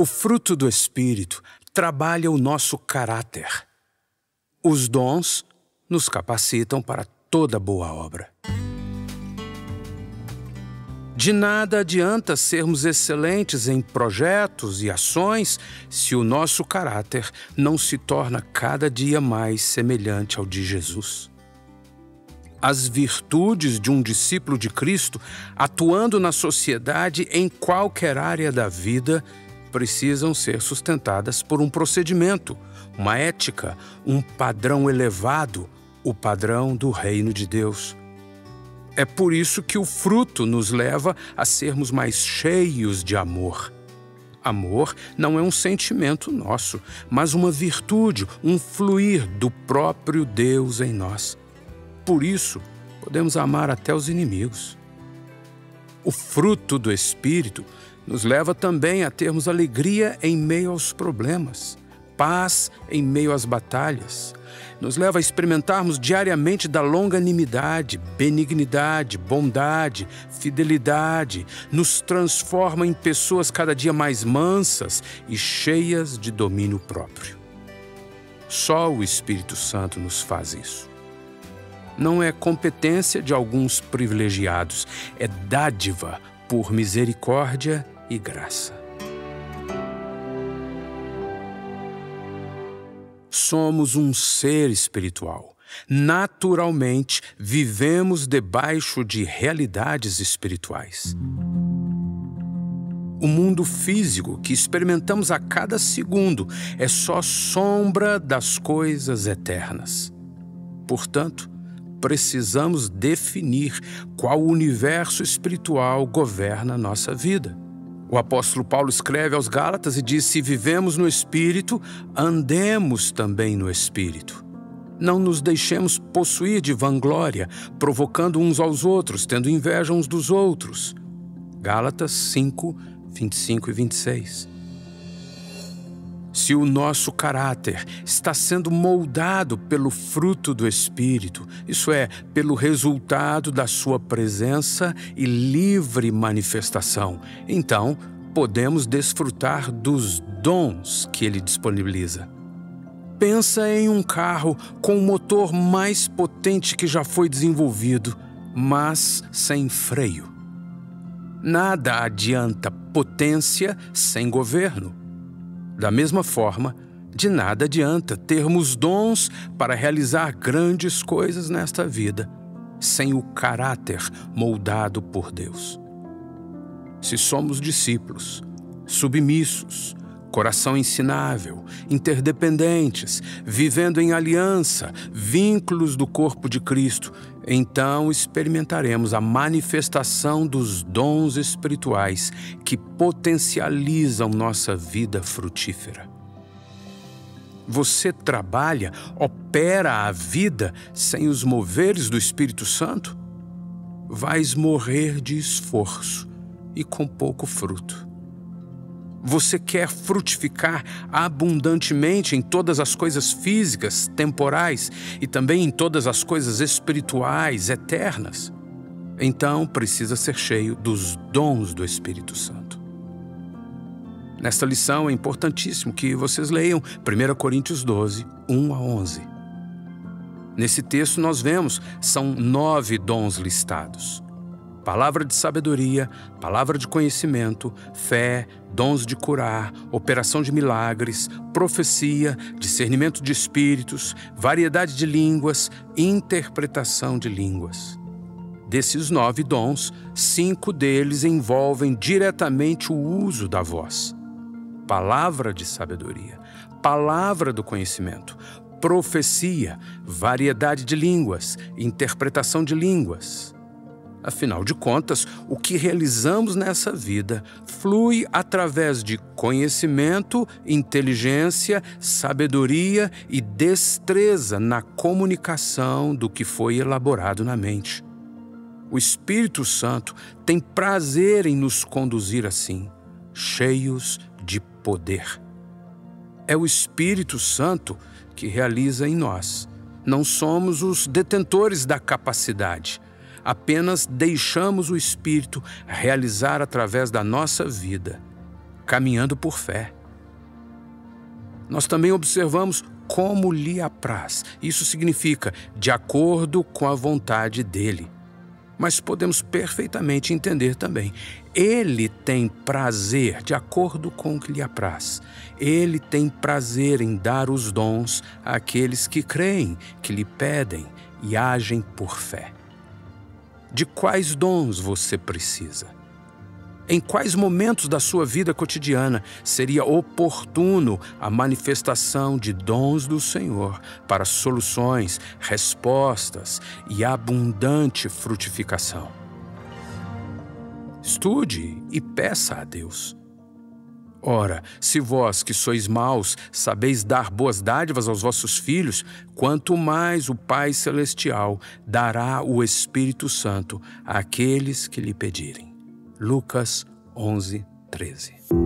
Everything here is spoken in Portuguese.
O fruto do Espírito trabalha o nosso caráter. Os dons nos capacitam para toda boa obra. De nada adianta sermos excelentes em projetos e ações se o nosso caráter não se torna cada dia mais semelhante ao de Jesus. As virtudes de um discípulo de Cristo, atuando na sociedade em qualquer área da vida, precisam ser sustentadas por um procedimento, uma ética, um padrão elevado, o padrão do reino de Deus. É por isso que o fruto nos leva a sermos mais cheios de amor. Amor não é um sentimento nosso, mas uma virtude, um fluir do próprio Deus em nós. Por isso, podemos amar até os inimigos. O fruto do Espírito nos leva também a termos alegria em meio aos problemas, paz em meio às batalhas, nos leva a experimentarmos diariamente da longanimidade, benignidade, bondade, fidelidade, nos transforma em pessoas cada dia mais mansas e cheias de domínio próprio. Só o Espírito Santo nos faz isso. Não é competência de alguns privilegiados, é dádiva por misericórdia e graça. somos um ser espiritual. Naturalmente, vivemos debaixo de realidades espirituais. O mundo físico que experimentamos a cada segundo é só sombra das coisas eternas. Portanto, precisamos definir qual universo espiritual governa nossa vida. O apóstolo Paulo escreve aos Gálatas e diz: Se vivemos no Espírito, andemos também no Espírito. Não nos deixemos possuir de vanglória, provocando uns aos outros, tendo inveja uns dos outros. Gálatas 5, 25 e 26. Se o nosso caráter está sendo moldado pelo fruto do Espírito, isso é, pelo resultado da Sua presença e livre manifestação, então podemos desfrutar dos dons que Ele disponibiliza. Pensa em um carro com o motor mais potente que já foi desenvolvido, mas sem freio. Nada adianta potência sem governo. Da mesma forma, de nada adianta termos dons para realizar grandes coisas nesta vida, sem o caráter moldado por Deus. Se somos discípulos, submissos, coração ensinável, interdependentes, vivendo em aliança, vínculos do corpo de Cristo, então experimentaremos a manifestação dos dons espirituais que potencializam nossa vida frutífera. Você trabalha, opera a vida sem os moveres do Espírito Santo? Vais morrer de esforço e com pouco fruto. Você quer frutificar abundantemente em todas as coisas físicas, temporais e também em todas as coisas espirituais, eternas? Então precisa ser cheio dos dons do Espírito Santo. Nesta lição é importantíssimo que vocês leiam 1 Coríntios 12, 1 a 11. Nesse texto nós vemos, são nove dons listados palavra de sabedoria, palavra de conhecimento, fé, dons de curar, operação de milagres, profecia, discernimento de espíritos, variedade de línguas, interpretação de línguas. Desses nove dons, cinco deles envolvem diretamente o uso da voz. Palavra de sabedoria, palavra do conhecimento, profecia, variedade de línguas, interpretação de línguas. Afinal de contas, o que realizamos nessa vida flui através de conhecimento, inteligência, sabedoria e destreza na comunicação do que foi elaborado na mente. O Espírito Santo tem prazer em nos conduzir assim, cheios de poder. É o Espírito Santo que realiza em nós. Não somos os detentores da capacidade apenas deixamos o Espírito realizar através da nossa vida. caminhando por fé. Nós também observamos como lhe apraz. Isso significa de acordo com a vontade dele. Mas podemos perfeitamente entender também. Ele tem prazer de acordo com o que lhe apraz. Ele tem prazer em dar os dons àqueles que creem, que lhe pedem e agem por fé. De quais dons você precisa? Em quais momentos da sua vida cotidiana seria oportuno a manifestação de dons do Senhor para soluções, respostas e abundante frutificação? Estude e peça a Deus. Ora, se vós que sois maus sabeis dar boas dádivas aos vossos filhos, quanto mais o Pai Celestial dará o Espírito Santo àqueles que lhe pedirem. Lucas 11, 13.